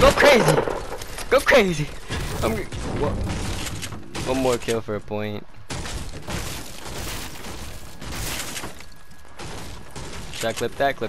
Go crazy! Go crazy! I'm what? One more kill for a point. That clip that? Clip